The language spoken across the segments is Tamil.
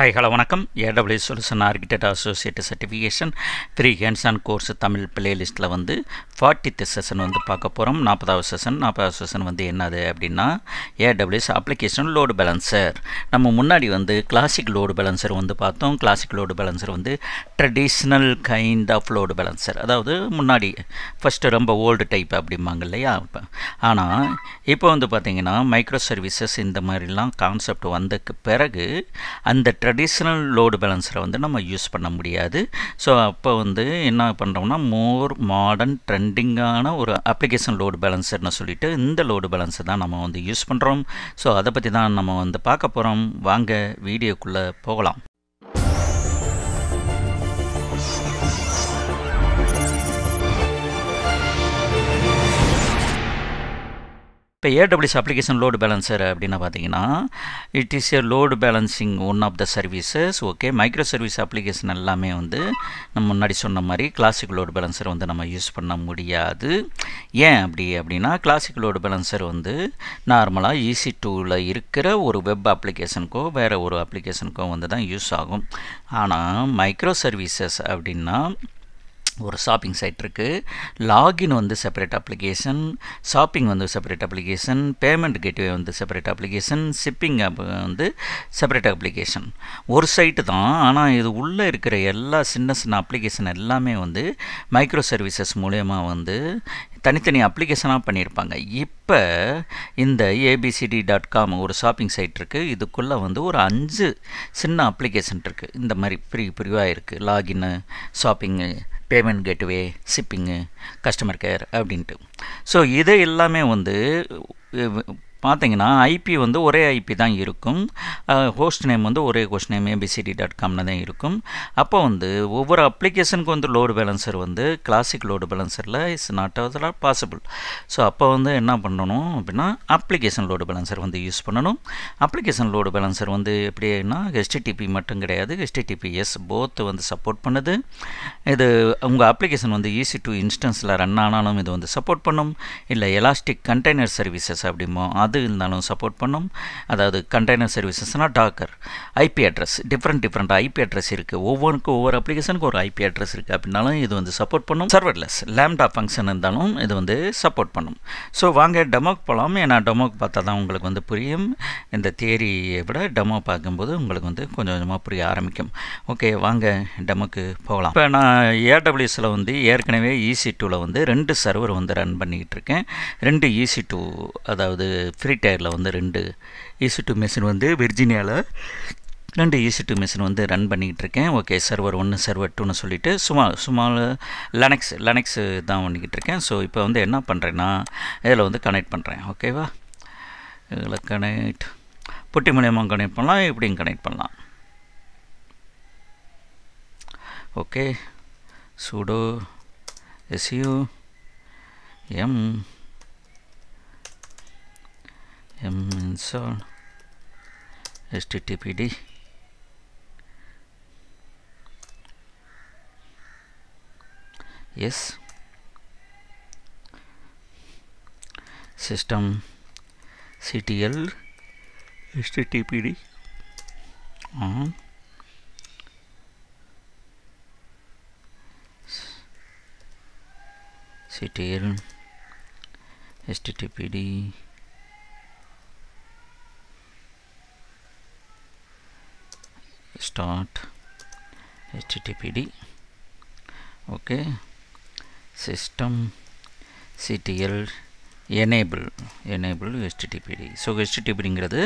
ஹாய் ஹலோ வணக்கம். AWS solution architect associate certification three hands and course Tamil பிளேலிஸ்ட்டில் வந்து ஃபார்ட்டித் செஷன் வந்து பார்க்க போகிறோம் நாற்பதாவது செஷன் நாற்பதாவது செஷன் வந்து என்னது அப்படின்னா ஏடபிள்யூஎஸ் அப்ளிகேஷன் லோடு பேலன்சர் நம்ம முன்னாடி வந்து கிளாசிக் லோடு பேலன்சர் வந்து பார்த்தோம். கிளாசிக் லோடு பேலன்சர் வந்து traditional kind of load balancer அதாவது முன்னாடி ஃபஸ்ட்டு ரொம்ப ஓல்டு டைப் அப்படிம்பாங்க இல்லையா? இப்போ ஆனால் இப்போ வந்து பார்த்திங்கன்னா மைக்ரோ சர்வீசஸ் இந்த மாதிரிலாம் கான்செப்ட் வந்ததுக்கு பிறகு அந்த ட்ரெடிஷ்னல் லோடு பேலன்ஸரை வந்து நம்ம யூஸ் பண்ண முடியாது. ஸோ அப்போ வந்து என்ன பண்ணுறோம்னா மோர் மாடர்ன் ட்ரெண்டிங்கான ஒரு அப்ளிகேஷன் லோடு பேலன்ஸர்னு சொல்லிட்டு இந்த லோடு பேலன்ஸை தான் நம்ம வந்து யூஸ் பண்ணுறோம் ஸோ அதை பற்றி தான் நம்ம வந்து பார்க்க போகிறோம் வாங்க வீடியோக்குள்ளே போகலாம். இப்போ ஏடபிள்யூஸ் அப்ளிகேஷன் லோடு பேலன்சர் அப்படின்னு பார்த்தீங்கன்னா it is a load balancing one of the services okay micro service application எல்லாமே வந்து நம்ம முன்னாடி சொன்ன மாதிரி கிளாசிக் லோடு பேலன்சர் வந்து நம்ம யூஸ் பண்ண முடியாது. ஏன் அப்படி அப்படின்னா கிளாசிக் லோடு பேலன்சர் வந்து நார்மலாக ஈசி டூவில் இருக்கிற ஒரு வெப் அப்ளிகேஷனுக்கோ வேறு ஒரு அப்ளிகேஷனுக்கோ வந்து தான் யூஸ் ஆகும். ஆனால் மைக்ரோ சர்வீசஸ் அப்படின்னா ஒரு ஷாப்பிங் சைட் இருக்குது லாகின் வந்து செப்பரேட் அப்ளிகேஷன் ஷாப்பிங் வந்து செப்பரேட் அப்ளிகேஷன் பேமெண்ட் கேட்வே வந்து செப்பரேட் அப்ளிகேஷன் ஷிப்பிங் வந்து செப்பரேட் அப்ளிகேஷன் ஒரு சைட்டு தான் ஆனால் இது உள்ளே இருக்கிற எல்லா சின்ன சின்ன அப்ளிகேஷன் எல்லாமே வந்து மைக்ரோ சர்வீசஸ் மூலயமா வந்து தனித்தனி அப்ளிகேஷனாக பண்ணியிருப்பாங்க. இப்போ இந்த ஏபிசிடி டாட் காம் ஒரு ஷாப்பிங் சைட் இருக்குது இதுக்குள்ளே வந்து ஒரு அஞ்சு சின்ன அப்ளிகேஷன் இருக்குது இந்த மாதிரி பிரிவு பிரிவாக இருக்குது லாகின்னு shopping payment gateway shipping customer care அப்படின்ட்டு. ஸோ இதை எல்லாமே வந்து பார்த்தீங்கன்னா ஐபி வந்து ஒரே ஐபி தான் இருக்கும். ஹோஸ்ட் நேம் வந்து ஒரே ஹோஸ்ட் நேம் ஏபிசிடி டாட் காம்னு தான் இருக்கும். அப்போ வந்து ஒவ்வொரு அப்ளிகேஷனுக்கு வந்து லோடு பேலன்சர் வந்து கிளாசிக் லோடு பேலன்சரில் இஸ் நாட் அதெல்லாம் பாசிபிள் ஸோ அப்போ வந்து என்ன பண்ணணும் அப்படின்னா அப்ளிகேஷன் லோடு பேலன்சர் வந்து யூஸ் பண்ணணும். அப்ளிகேஷன் லோடு பேலன்சர் வந்து எப்படின்னா ஹெச்டிடிபி மட்டும் கிடையாது. ஹெச்டிடிபிஎஸ் போத் வந்து சப்போர்ட் பண்ணுது. இது உங்கள் அப்ளிகேஷன் வந்து ஈஸி டு இன்ஸ்டன்ஸில் ரன் ஆனாலும் இது வந்து சப்போர்ட் பண்ணும். இல்லை எலாஸ்டிக் கண்டெய்னர் சர்வீசஸ் அப்படிமோ அது அது இருந்தாலும் சப்போர்ட் பண்ணும். அதாவது container சர்வீசஸ்னால் docker IP address different different IP address இருக்குது ஒவ்வொன்றுக்கும் ஒவ்வொரு அப்ளிகேஷனுக்கு ஒரு ஐபி அட்ரஸ் இருக்குது அப்படின்னாலும் இது வந்து சப்போர்ட் பண்ணும். சர்வர்லெஸ் லேம்டா ஃபங்க்ஷன் இருந்தாலும் இது வந்து சப்போர்ட் பண்ணும். ஸோ வாங்க டெமோக்கு போகலாம் ஏன்னா டெமோக்கு பார்த்தா தான் உங்களுக்கு வந்து புரியும். இந்த தியரியை விட டெமோ பார்க்கும்போது உங்களுக்கு வந்து கொஞ்சம் கொஞ்சமாக புரிய ஆரம்பிக்கும். ஓகே வாங்க டெமோக்கு போகலாம். இப்போ நான் ஏடபிள்யூஸில் வந்து ஏற்கனவே ஈசி டூவில் வந்து ரெண்டு சர்வர் வந்து ரன் பண்ணிக்கிட்டு இருக்கேன். ரெண்டு ஈசி டூ அதாவது ஃப்ரீ டயரில் வந்து ரெண்டு ஈசி டூ மிஷின் வந்து விர்ஜினியாவில் ரெண்டு ஈசி டூ மிஷின் வந்து ரன் பண்ணிக்கிட்டு இருக்கேன் ஓகே சர்வர் ஒன்று சர்வர் டூன்னு சொல்லிவிட்டு சும்மா சும்மா லனக்ஸ் லனக்ஸ் தான் பண்ணிக்கிட்டு இருக்கேன் ஸோ இப்போ வந்து என்ன பண்ணுறேன்னா இதில் வந்து கனெக்ட் பண்ணுறேன் ஓகேவா இதில் கனெக்ட் புட்டி மூலியமாக கனெக்ட் பண்ணலாம் இப்படியும் கனெக்ட் பண்ணலாம். Okay sudo su yum install httpd yes. System ctl httpd on uh-huh. ctl httpd start httpd okay. System ctl enable enable httpd so httpdங்கிறது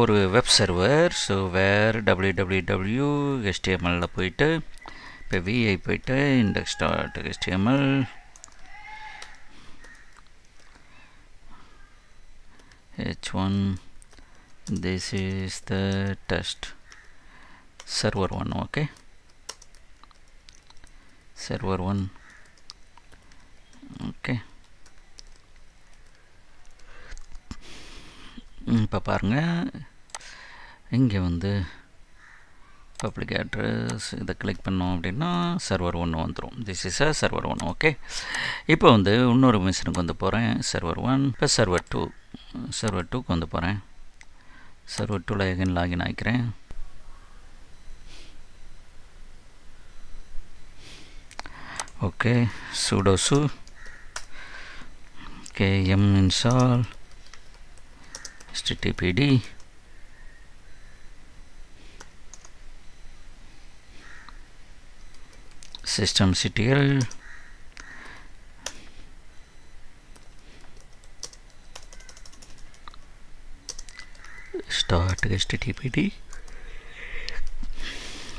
ஒரு web server so var W W W ஹெச்டிஎம்எல்லில் போயிட்டு இப்போ விஐ போயிட்டு index dot HTML H one this is the test. Server 1 okay? Server 1 okay. இப்போ பாருங்கள் இங்கே வந்து பப்ளிக் அட்ரஸ் இதை கிளிக் பண்ணோம் அப்படின்னா சர்வர் ஒன்று வந்துடும் this is a server one okay இப்போ வந்து இன்னொரு மிஷினுக்கு வந்து போகிறேன் சர்வர் ஒன் இப்போ சர்வர் டூ சர்வர் டூக்கு வந்து போகிறேன் சர்வர் டூவில் எகன் லாகின் ஆகிக்கிறேன் okay sudo su. Okay m install. Httpd systemctl start httpd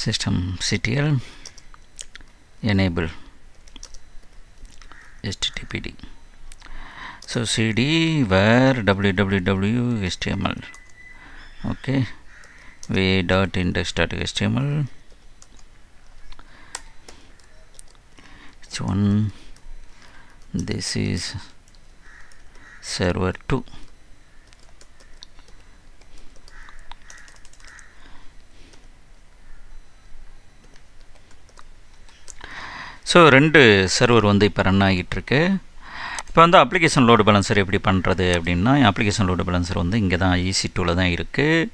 systemctl enable so cd where www html okay v dot index dot html which one this is server 2 so ரெண்டு சர்வர் வந்து இப்போ ரன் ஆகிட்டுருக்கு இப்போ வந்து அப்ளிகேஷன் லோடு பேலன்சர் எப்படி பண்ணுறது அப்படின்னா அப்ளிகேஷன் லோடு பேலன்சர் வந்து இங்கே தான் ஈசி டூவில் தான் இருக்குது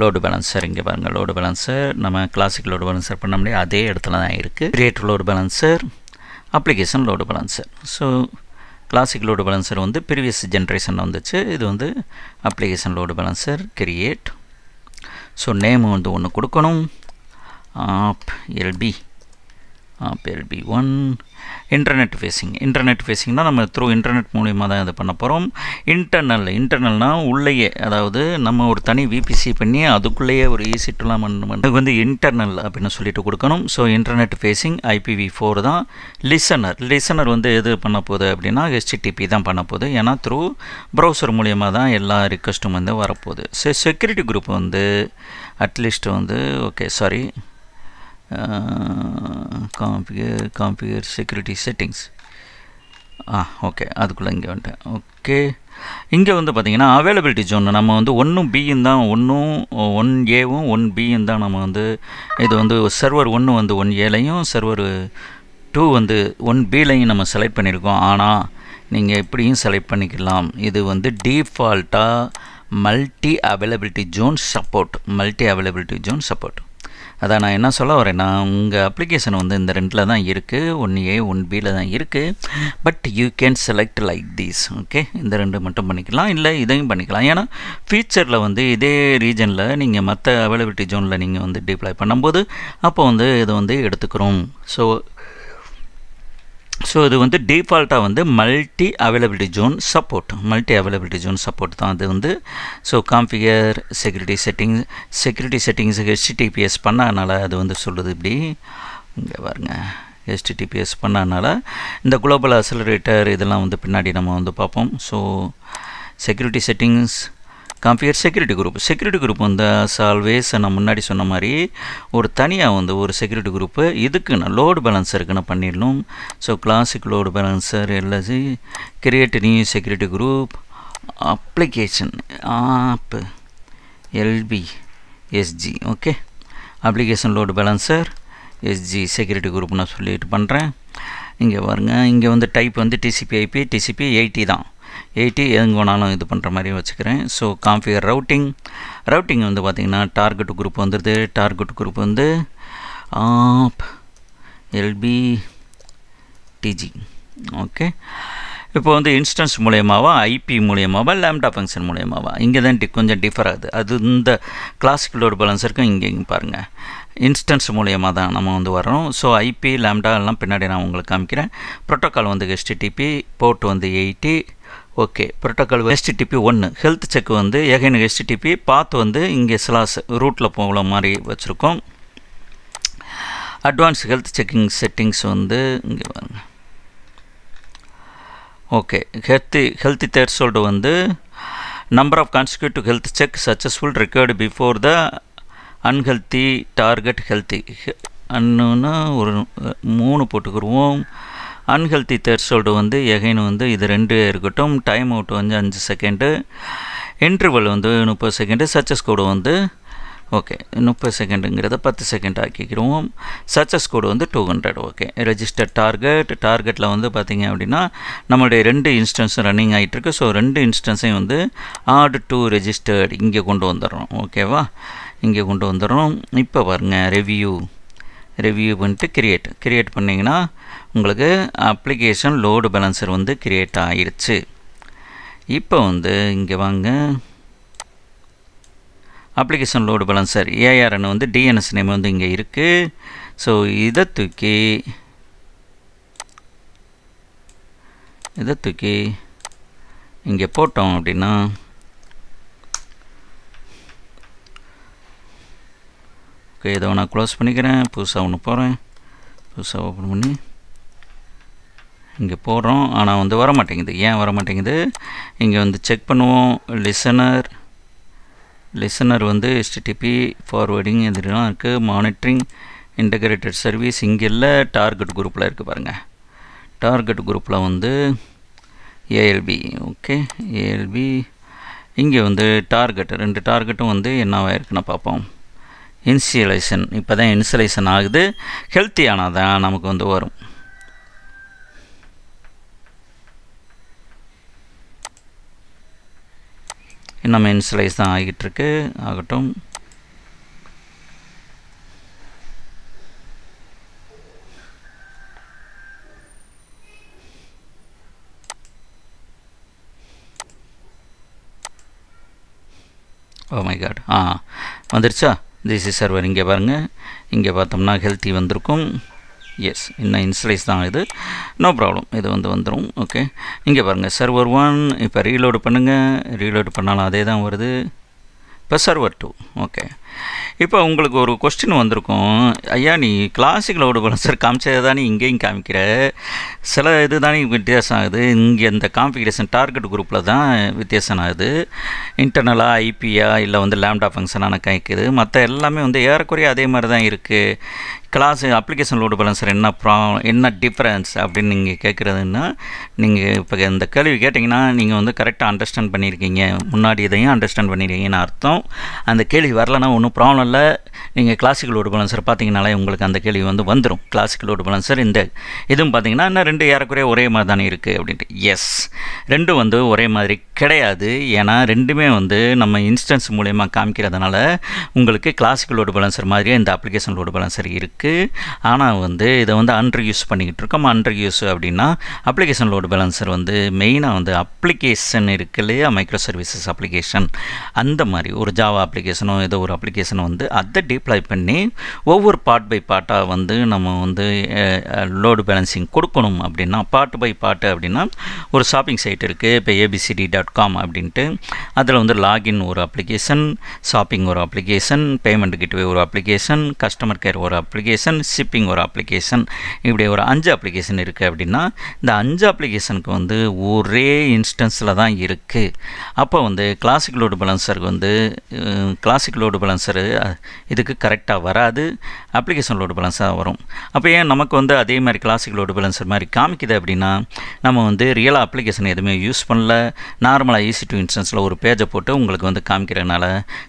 லோடு பேலன்சர் இங்கே பாருங்கள் லோடு பேலன்சர் நம்ம கிளாசிக் லோடு பேலன்சர் பண்ண முடியாது அதே இடத்துல தான் இருக்குது creator load balancer application load balancer so classic load balancer வந்து ப்ரீவியஸ் ஜென்ரேஷனில் வந்துச்சு. இது வந்து application load balancer create so name வந்து ஒன்று கொடுக்கணும். App LB app LB one internet facing internet ஃபேஸிங்னால் நம்ம த்ரூ இன்டர்நெட் மூலியமாக தான் இது பண்ண போகிறோம் இன்டர்னல் இன்டர்னல்னால் உள்ளேயே அதாவது நம்ம ஒரு தனி விபிசி பண்ணி அதுக்குள்ளேயே ஒரு ஈஸி டூலாம் அதுக்கு வந்து இன்டர்னல் அப்படின்னு சொல்லிட்டு கொடுக்கணும். So internet facing IPv four தான். லிசனர் லிசனர் வந்து எது பண்ண போகுது அப்படின்னா ஹெச்டிடிபி தான் பண்ண போகுது. ஏன்னா த்ரூ ப்ரௌசர் மூலியமாக தான் எல்லா ரிக்வஸ்ட்டும் வந்து வரப்போகுது. ஸோ செக்யூரிட்டி குரூப் வந்து அட்லீஸ்ட் வந்து okay sorry configure configure security settings ah okay அதுக்குள்ளே இங்கே வந்துட்டேன். ஓகே இங்கே வந்து பார்த்திங்கன்னா அவைலபிலிட்டி ஜோன் நம்ம வந்து ஒன்றும் பியும் தான் ஒன்றும் ஒன் ஏவும் ஒன் பியும் தான் நம்ம வந்து இது வந்து சர்வர் ஒன்று வந்து ஒன் ஏலையும் சர்வர் டூ வந்து ஒன் பிலையும் நம்ம செலக்ட் பண்ணியிருக்கோம் ஆனால் நீங்கள் எப்படியும் செலக்ட் பண்ணிக்கலாம். இது வந்து டீஃபால்ட்டாக multi availability zone support multi availability zone support அதான் நான் என்ன சொல்ல வரேன்னா உங்கள் அப்ளிகேஷன் வந்து இந்த ரெண்டில் தான் இருக்குது ஒன் ஏ ஒன் பியில் தான் இருக்குது but you can select like these okay இந்த ரெண்டு மட்டும் பண்ணிக்கலாம் இல்லை இதையும் பண்ணிக்கலாம். ஏன்னா ஃபியூச்சரில் வந்து இதே ரீஜனில் நீங்கள் மற்ற அவைலபிலிட்டி ஜோனில் நீங்கள் வந்து டிப்ளை பண்ணும்போது அப்போ வந்து இதை வந்து எடுத்துக்கிறோம். ஸோ ஸோ இது வந்து டிஃபால்ட்டாக வந்து multi availability zone support multi availability zone support தான் அது வந்து. So configure security settings security settings HTTPS பண்ணனால அது வந்து சொல்லுது இப்படி. இங்கே பாருங்கள் ஹெச்டிடிபிஎஸ் பண்ணனால இந்த குளோபல் அசலரேட்டர் இதெல்லாம் வந்து பின்னாடி நம்ம வந்து பார்ப்போம். So security settings compare security group security group வந்து ஆல்வேஸ் நான் முன்னாடி சொன்ன மாதிரி ஒரு தனியாக வந்து ஒரு செக்யூரிட்டி குரூப்பு இதுக்குன்னு லோடு பேலன்சருக்குன்னு பண்ணிடணும். So classic load balancer LSC create new security group application app LB SG okay application load balancer SG security group நான் சொல்லிட்டு பண்ணுறேன் இங்கே பாருங்க இங்கே வந்து டைப் வந்து டிசிபி ஐபி டிசிபி எயிட்டி தான். எயிட்டி எங்கே வேணாலும் இது பண்ணுற மாதிரி வச்சுக்கிறேன். ஸோ கான்ஃபிகர் ரவுட்டிங் ரவுட்டிங் வந்து பார்த்திங்கன்னா டார்கெட் குரூப் வந்துடுது டார்கெட் குரூப் வந்து ஆப் எல்பி டிஜி ஓகே இப்போ வந்து இன்ஸ்டன்ஸ் மூலியமாவா ஐபி மூலியமாவா லேம்டா ஃபங்க்ஷன் மூலியமாவா? இங்கே தான் டி கொஞ்சம் டிஃபர் ஆகுது. அது இந்த கிளாசிக் லோடு பேலன்ஸருக்கும் இங்கே இங்கே பாருங்கள் இன்ஸ்டன்ஸ் மூலியமாக தான் நம்ம வந்து வரோம் ஸோ ஐபி லேம்டா எல்லாம் பின்னாடி நான் உங்களுக்கு காமிக்கிறேன். ப்ரோட்டோக்கால் வந்து ஹெச்டிடிபி போர்ட் வந்து எயிட்டி ஓகே ப்ரோட்டோக்கால் ஹெச்டிடிபி ஒன்று ஹெல்த் செக் வந்து எகைன் ஹெச்டிடிபி பாத் வந்து இங்கே ஸ்லாஸ் ரூட்டில் போகிற மாதிரி வச்சுருக்கோம். அட்வான்ஸ் ஹெல்த் செக்கிங் செட்டிங்ஸ் வந்து இங்கே பாருங்க. ஓகே ஹெல்த்தி ஹெல்த்தி தேர்சோல்டு வந்து number of consecutive health check successful record before the unhealthy target healthy அன்னுன்னா ஒரு மூணு போட்டுக்கிடுவோம் அன்ஹெல்த்தி தேர்சோல்டு வந்து எகைன் வந்து இது ரெண்டு இருக்கட்டும். டைம் அவுட் வந்து அஞ்சு செகண்டு இன்டர்வல் வந்து முப்பது செகண்டு சச்சஸ் கோடு வந்து ஓகே முப்பது செகண்டுங்கிறத பத்து செகண்ட் ஆக்கிக்கிறோம். சச்சஸ் கோடு வந்து two hundred okay register target டார்கெட்டில் வந்து பார்த்திங்க அப்படின்னா நம்மளுடைய ரெண்டு இன்ஸ்டன்ஸும் ரன்னிங் ஆகிட்டுருக்கு ஸோ ரெண்டு இன்ஸ்டன்ஸையும் வந்து ஆர்டு டூ ரெஜிஸ்டர்ட் இங்கே கொண்டு வந்துடுறோம் ஓகேவா இங்கே கொண்டு வந்துடுறோம். இப்போ பாருங்கள் ரெவ்யூ ரிவ்யூ பண்ணிட்டு கிரியேட் கிரியேட் பண்ணிங்கன்னா உங்களுக்கு அப்ளிகேஷன் லோடு பேலன்சர் வந்து கிரியேட் ஆகிருச்சு இப்போ வந்து இங்கே வாங்க. அப்ளிகேஷன் லோடு பேலன்சர் ஏஆர்என் வந்து டிஎன்எஸ் நேம் வந்து இங்கே இருக்குது ஸோ இதை தூக்கி இதை தூக்கி இங்கே போட்டோம் அப்படின்னா ஓகே இதை நான் க்ளோஸ் பண்ணிக்கிறேன். புதுசாக ஒன்று போகிறேன் புதுசாக ஓப்பன் பண்ணி. இங்கே போடுறோம். ஆனால் வந்து வர மாட்டேங்குது ஏன் வர மாட்டேங்குது இங்கே வந்து செக் பண்ணுவோம். லிசனர் லிசனர் வந்து ஹெச்டிடிபி ஃபார்வேர்டிங் இதெல்லாம் இருக்குது மானிட்டரிங் இன்டகிரேட்டட் சர்வீஸ் இங்கே இல்லை டார்கெட் குரூப்பில் இருக்குது பாருங்கள் டார்கெட் குரூப்பில் வந்து ஏஎல்பி ஓகே ஏஎல்பி இங்கே வந்து டார்கெட் ரெண்டு டார்கெட்டும் வந்து என்னவாக இருக்குன்னு பார்ப்போம். இன்சியலைசன் இப்போ தான் இன்சுலேஷன் ஆகுது. ஹெல்த்தியானால் தான் நமக்கு வந்து வரும். இன்னும் இன்சுலைஸ் தான் ஆகிட்டுருக்கு. ஆகட்டும். ஓ மை காட் ஆ வந்துருச்சா? திஸ் இஸ் சர்வர் இங்கே பாருங்கள் இங்கே பார்த்தோம்னா ஹெல்த்தி வந்திருக்கும். எஸ் இன்னும் இன்ஸ்லைஸ் தான் இது. நோ ப்ராப்ளம் இது வந்து வந்துடும் ஓகே இங்கே பாருங்கள் சர்வர் ஒன் இப்போ ரீலோடு பண்ணுங்கள் ரீலோடு பண்ணாலும் அதே தான் வருது. இப்போ சர்வர் டூ ஓகே இப்போ உங்களுக்கு ஒரு கொஸ்டின் வந்திருக்கும். ஐயா நீ கிளாசிக் லோடு சார் காமிச்சது தானே இங்கேயும் காமிக்கிற. சில இது தானே வித்தியாசம் ஆகுது. இங்கே இந்த கான்ஃபிகரேஷன் டார்கெட் குரூப்பில் தான் வித்தியாசம் ஆகுது. இன்டர்னலாக ஐபியா இல்லை வந்து லேம்டா ஃபங்க்ஷனான கைக்குது. மற்ற எல்லாமே வந்து ஏறக்குறைய அதே மாதிரி தான் இருக்குது கிளாஸ் அப்ளிகேஷன் லோடு பேலன்சர் என்ன ப்ரா என்ன டிஃப்ரென்ஸ் அப்படின்னு நீங்கள் கேட்குறதுன்னா நீங்கள் இப்போ இந்த கேள்வி கேட்டிங்கன்னா நீங்கள் வந்து கரெக்டாக அண்டர்ஸ்டாண்ட் பண்ணியிருக்கீங்க முன்னாடி இதையும் அண்டர்ஸ்டாண்ட் பண்ணியிருக்கீங்கன்னு அர்த்தம். அந்த கேள்வி வரலன்னா ஒன்றும் ப்ராப்ளம் இல்லை நீங்கள் கிளாசிக்கல் லோடு பேலன்சர் பார்த்தீங்கனாலே உங்களுக்கு அந்த கேள்வி வந்து வந்துடும் கிளாசிக்கல் லோடு பேலன்சர் இந்த இதுவும் பார்த்தீங்கன்னா இன்னும் ரெண்டு ஏறக்குறைய ஒரே மாதிரி தானே இருக்குது அப்படின்ட்டு. எஸ் ரெண்டும் வந்து ஒரே மாதிரி கிடையாது. ஏன்னா ரெண்டுமே வந்து நம்ம இன்ஸ்டன்ஸ் மூலயமா காமிக்கிறதுனால உங்களுக்கு கிளாசிக்கல் லோடு பேலன்சர் மாதிரியே இந்த அப்ளிகேஷன் லோடு பேலன்சர் இருக்குது ஆனால் வந்து இதை வந்து அண்டர் யூஸ் பண்ணிக்கிட்டு இருக்கோம். அண்டர் யூஸ் அப்படின்னா அப்ளிகேஷன் லோடு பேலன்சர் வந்து மெயினாக வந்து அப்ளிகேஷன் இருக்கு இல்லையா? மைக்ரோ சர்வீசஸ் அப்ளிகேஷன் அந்த மாதிரி ஒரு ஜாவா அப்ளிகேஷனோ ஏதோ ஒரு அப்ளிகேஷனோ வந்து வந்து அதை டிப்ளாய் பண்ணி ஒவ்வொரு பார்ட் பை பார்ட்டாக வந்து நம்ம வந்து லோடு பேலன்சிங் கொடுக்கணும் அப்படின்னா பார்ட் பை பார்ட்டு அப்படின்னா ஒரு ஷாப்பிங் சைட் இருக்குது இப்போ ஏபிசிடி டாட் காம் அப்படின்ட்டு. அதில் வந்து லாகின் ஒரு அப்ளிகேஷன் ஷாப்பிங் ஒரு அப்ளிகேஷன் பேமெண்ட் கிட்டவே ஒரு அப்ளிகேஷன் கஸ்டமர் கேர் ஒரு அப்ளிகேஷன் ஷிப்பிங் ஒரு அப்ளிகேஷன் இப்படி ஒரு அஞ்சு அப்ளிகேஷன் இருக்குது அப்படின்னா இந்த அஞ்சு அப்ளிகேஷனுக்கு வந்து ஒரே இன்ஸ்டன்ஸில் தான் இருக்குது அப்போ வந்து கிளாசிக் லோடு பேலன்சருக்கு வந்து கிளாசிக் லோடு பேலன்சரு இதுக்கு கரெக்டாக வராது. அப்ளிகேஷன் லோடு பேலன்ஸாக வரும். அப்போ ஏன் நமக்கு வந்து அதே மாதிரி கிளாசிக் லோடு பேலன்சர் மாதிரி காமிக்குது அப்படின்னா நம்ம வந்து ரியலாக அப்ளிகேஷன் எதுவுமே யூஸ் பண்ணல. நார்மலாக ஈசி டூ இன்ஸ்டன்ஸில் ஒரு பேஜை போட்டு உங்களுக்கு வந்து காமிக்கிறதுனால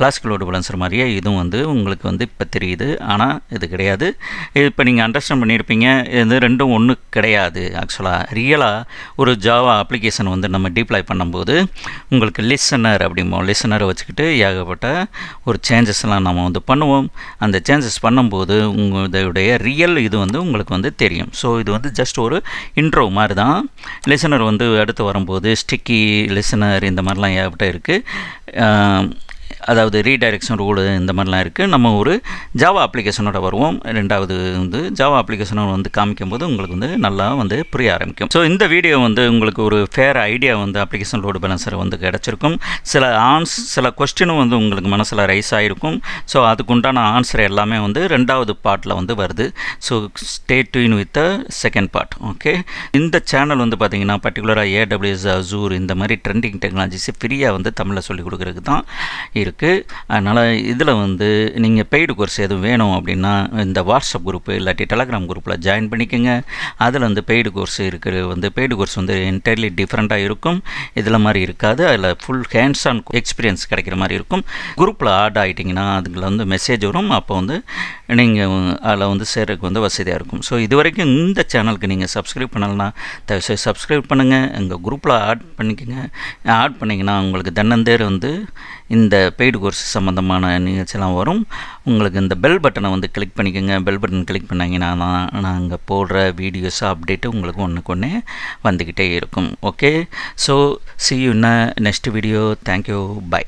கிளாசிக் லோடு பேலன்ஸர் மாதிரியே இதுவும் வந்து உங்களுக்கு வந்து இப்போ தெரியுது. ஆனால் இது கிடையாது. இப்போ நீங்கள் அண்டர்ஸ்டாண்ட் பண்ணியிருப்பீங்க இது ரெண்டும் ஒன்று கிடையாது. ஆக்சுவலாக ரியலாக ஒரு ஜாவா அப்ளிகேஷன் வந்து நம்ம டீப்ளாய் பண்ணும்போது உங்களுக்கு லிசனர் அப்படிம்போம் லிசனரை வச்சுக்கிட்டு ஏகப்பட்ட ஒரு சேஞ்சஸ்லாம் நம்ம வந்து பண்ணுவோம். அந்த சேஞ்சஸ் பண்ணும்போது உங்களுடைய ரியல் இது வந்து உங்களுக்கு வந்து தெரியும். ஸோ இது வந்து ஜஸ்ட் ஒரு இன்ட்ரோ மாதிரி தான் லிசனர் வந்து அடுத்து வரும்போது ஸ்டிக்கி லிசனர் இந்த மாதிரிலாம் ஏகப்பட்ட இருக்குது அதாவது ரீடைரக்ஷன் ரூலு இந்த மாதிரிலாம் இருக்குது நம்ம ஒரு ஜாவா அப்ளிகேஷனோட வருவோம். ரெண்டாவது வந்து ஜாவா அப்ளிகேஷனோட வந்து காமிக்கும் போது உங்களுக்கு வந்து நல்லா வந்து புரிய ஆரம்பிக்கும். ஸோ இந்த வீடியோ வந்து உங்களுக்கு ஒரு ஃபேர் ஐடியா வந்து அப்ளிகேஷன் லோடு பேலன்சர் வந்து கிடச்சிருக்கும். சில ஆன்ஸ் சில கொஸ்டினும் வந்து உங்களுக்கு மனசில் ரைஸ் ஆகிருக்கும் ஸோ அதுக்குண்டான ஆன்சர் எல்லாமே வந்து ரெண்டாவது பார்ட்டில் வந்து வருது. So stay tuned with second part okay இந்த சேனல் வந்து பார்த்தீங்கன்னா பர்டிகுலராக ஏடபிள்யூஎஸ் அசூர் இந்த மாதிரி ட்ரெண்டிங் டெக்னாலஜிஸ் ஃப்ரீயாக வந்து தமிழில் சொல்லிக் கொடுக்குறதுக்கு தான் இருக்குது அதனால் இதில் வந்து நீங்கள் பெய்டு கோர்ஸ் எதுவும் வேணும் அப்படின்னா இந்த வாட்ஸ்அப் குரூப்பு இல்லாட்டி டெலகிராம் குரூப்பில் ஜாயின் பண்ணிக்கோங்க. அதில் வந்து பெய்டு கோர்ஸ் இருக்கிற வந்து பெய்டு கோர்ஸ் வந்து என்டையர்லி டிஃப்ரெண்ட்டாக இருக்கும். இதில் மாதிரி இருக்காது. அதில் ஃபுல் ஹேண்ட்ஸ் ஆன் எக்ஸ்பீரியன்ஸ் கிடைக்கிற மாதிரி இருக்கும். குரூப்பில் ஆட் ஆகிட்டிங்கன்னா அதுல வந்து மெசேஜ் வரும். அப்போ வந்து நீங்கள் அதில் வந்து சேர்றதுக்கு வந்து வசதியாக இருக்கும். ஸோ இது வரைக்கும் இந்த சேனலுக்கு நீங்கள் சப்ஸ்கிரைப் பண்ணலைன்னா தயவுசெய்து சப்ஸ்கிரைப் பண்ணுங்கள் எங்கள் குரூப்பில் ஆட் பண்ணிக்கோங்க. ஆட் பண்ணிங்கன்னா உங்களுக்கு தினந்தேர் வந்து இந்த பெய்டு கோர்ஸ் சம்மந்தமான நிகழ்ச்சியெல்லாம் வரும். உங்களுக்கு இந்த பெல் பட்டனை வந்து கிளிக் பண்ணிக்கோங்க. பெல் பட்டன் கிளிக் பண்ணிங்கன்னா தான் நாங்கள் போடுற வீடியோஸ் அப்டேட்டு உங்களுக்கு ஒன்றுக்கு ஒன்று வந்துக்கிட்டே இருக்கும். Okay so see you in the next video thank you bye